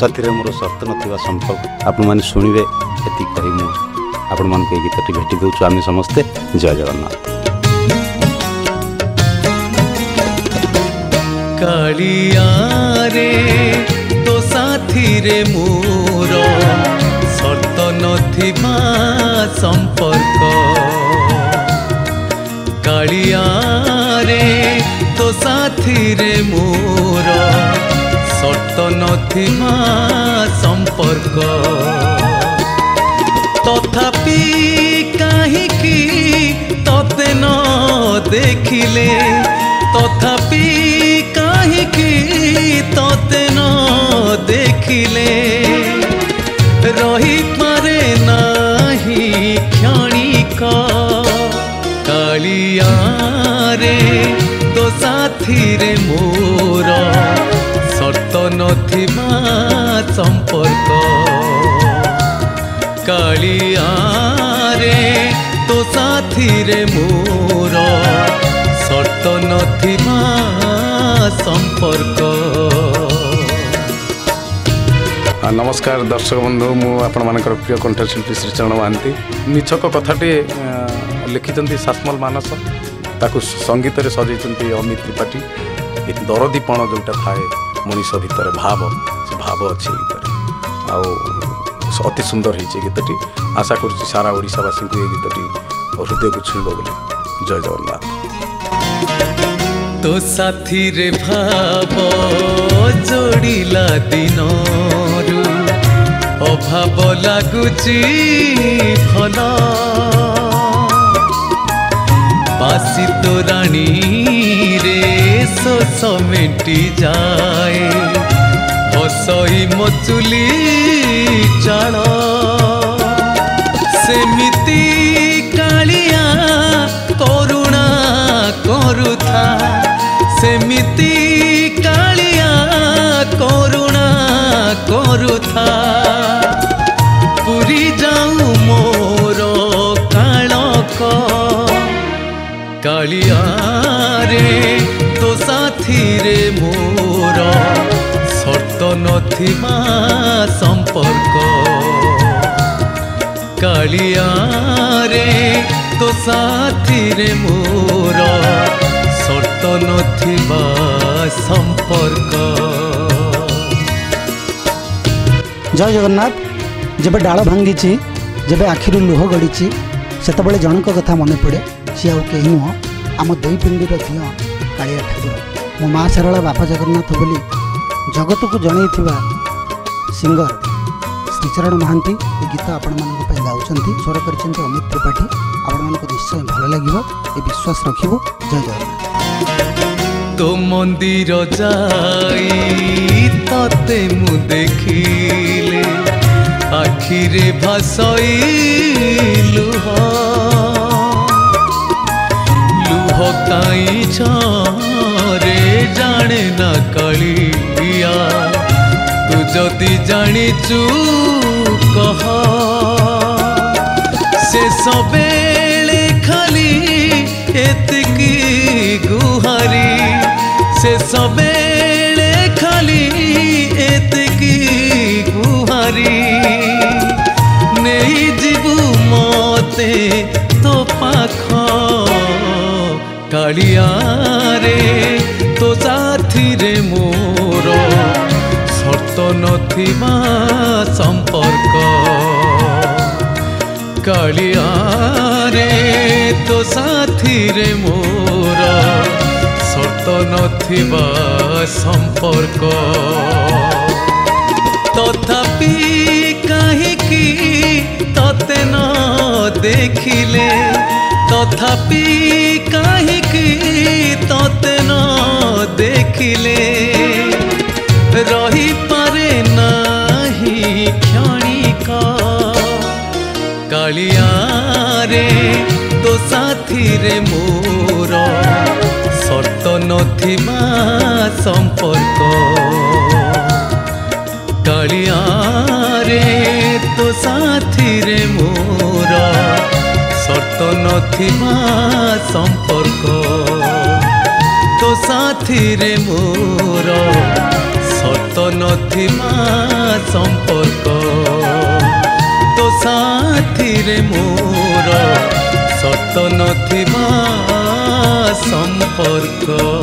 ସାଥିରେ ମୋର ସର୍ତ୍ତ ନଥିବା ସମ୍ପର୍କ ଆପଣମାନେ ଶୁଣିବେ ଏତିକି କହି ମୁଁ ଆପଣମାନଙ୍କୁ ଏ ଗୀତଟି ଭେଟି ଦେଉଛୁ ଆମେ ସମସ୍ତେ ଜୟ ଜଗନ୍ନାଥ କାଳିଆରେ ତୋ ସାଥିରେ ମୋର ସର୍ତ୍ତ ନଥିବା ସମ୍ପର୍କ କାଳିଆରେ ତୋ ସାଥିରେ ମୋର सीमा संपर्क तथापि कहीं ते न देखिले तथापि कहीं ते न देखिले रही पारे न्षणिक का तो साथी रे मोर ନଥିବା ସମ୍ପର୍କ କାଳିଆରେ ତୋ ସାଥିରେ ମୋର ସର୍ତ୍ତ ନଥିବା ସମ୍ପର୍କ ନମସ୍କାର ଦର୍ଶକ ବନ୍ଧୁ ମୁଁ ଆପଣମାନଙ୍କର ପ୍ରିୟ କଣ୍ଠଶିଳ୍ପୀ ଶ୍ରୀଚରଣ ମହାନ୍ତି ମିଛକ କଥାଟି ଲେଖିଛନ୍ତି ସାତମଲ ମାନସ ତାକୁ ସଙ୍ଗୀତରେ ସଜେଇଛନ୍ତି ଅମିତ ତ୍ରିପାଠୀ ଦରଦୀପଣ ଯେଉଁଟା ଥାଏ ମଣିଷ ଭିତରେ ଭାବ ସେ ଭାବ ଅଛି ଭିତରେ ଆଉ ଅତି ସୁନ୍ଦର ହେଇଛି ଗୀତଟି ଆଶା କରୁଛି ସାରା ଓଡ଼ିଶାବାସୀଙ୍କୁ ଏ ଗୀତଟି ହୃଦୟକୁ ଛୁଇଁବ ବୋଲି ଜୟ ଜଗନ୍ନାଥ ତୋ ସାଥିରେ ଭାବ ଯୋଡ଼ିଲା ଦିନରୁ ଅଭାବ ଲାଗୁଛି ଭଲ বাসি তোরাণী রে শোষ মেটি যায় হসই মচুলি চাল সেমিতি কালিয়া করুণা করুথা সেমিতি কালিয়া করুণা করুথা কালিয়ারে তো সাথিরে মোর শর্ত নথিমা সম্পর্ক কালিয়ারে তো সাথিরে মোর শর্ত নথিমা সম্পর্ক জয় জগন্নাথ যেবে ডাল ভাঙ্গিছি যেবে আখিরু লুহ গড়িছি সেতবে জনক কথা মনে পড়ে সে আউ কেহি নুহ ଆମ ଦୁଇ ପିଣ୍ଡିର ଝିଅ କାଳିଆ ଠାକୁର ମୋ ମା ସାରଳା ବାପା ଜଗନ୍ନାଥ ବୋଲି ଜଗତକୁ ଜଣାଇଥିବା ସିଙ୍ଗର ଶ୍ରୀଚରଣ ମହାନ୍ତି ଏ ଗୀତ ଆପଣମାନଙ୍କ ପାଇଁ ଗାଉଛନ୍ତି ସ୍ୱର କରିଛନ୍ତି ଅମିତ ତ୍ରିପାଠୀ ଆପଣମାନଙ୍କୁ ନିଶ୍ଚୟ ଭଲ ଲାଗିବ ଏ ବିଶ୍ୱାସ ରଖିବୁ ଜୟ ଜଗନ୍ନାଥ ଯାଇ ତତେ ମୁଁ ଦେଖିଲି ଆଖିରେ ଭାସଇ ଲୁହ रे जाने ना कलिया तू जदि जाचु कह से सब खाली एत गुहारी से सब खाली एत गुहारी नहीं जीव मते ଛାଡ଼ିଆ ତୋ ସାଥିରେ ମୋର ସର୍ତ୍ତ ନଥିବା ସମ୍ପର୍କ କାଳିଆରେ ତୋ ସାଥିରେ ମୋର ସର୍ତ୍ତ ନଥିବା ସମ୍ପର୍କ ତଥାପି କାହିଁକି ତତେ ନ ଦେଖିଲେ তথাপি কাহিকি ততে ন দেখিলে রহি পারে নাহি ক্ষণিক কালিয়ারে তো সাথিরে মোর সর্ত নথিমা সম্পর্ক কালিয়ারে তো সাথিরে মো ତ ନଥିବା ସମ୍ପର୍କ ତୋ ସାଥିରେ ମୋର ସତ ନଥିବା ସମ୍ପର୍କ ତୋ ସାଥିରେ ମୋର ସତ ନଥିବା ସମ୍ପର୍କ